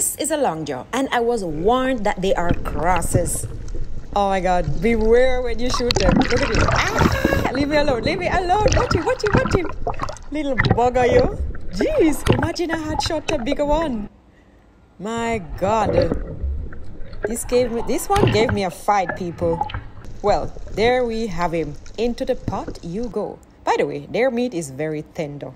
This is a long jaw, and I was warned that they are crosses. Oh my god, beware when you shoot them. Look at. Ah, leave me alone, leave me alone. Watch him, watch him, watch him. Little bugger, you. Jeez, imagine I had shot a bigger one. My god. This gave me this one gave me a fight, people. Well, there we have him. Into the pot you go. By the way, their meat is very tender.